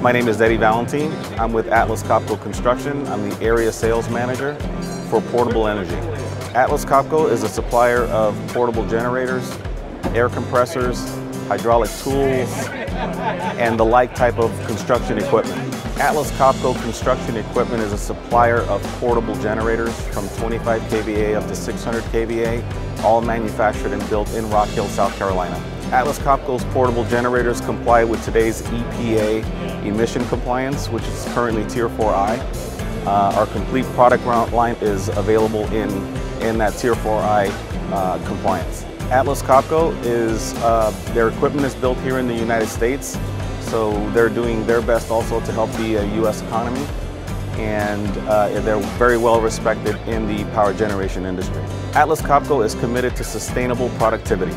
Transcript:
My name is Eddie Valentine. I'm with Atlas Copco Construction. I'm the area sales manager for portable energy. Atlas Copco is a supplier of portable generators, air compressors, hydraulic tools, and the like type of construction equipment. Atlas Copco Construction Equipment is a supplier of portable generators from 25 kVA up to 600 kVA, all manufactured and built in Rock Hill, South Carolina. Atlas Copco's portable generators comply with today's EPA emission compliance, which is currently Tier 4i. Uh, our complete product line is available in, in that Tier 4i uh, compliance. Atlas Copco is, uh, their equipment is built here in the United States, so they're doing their best also to help the U.S. Uh, economy and uh, they're very well respected in the power generation industry. Atlas Copco is committed to sustainable productivity.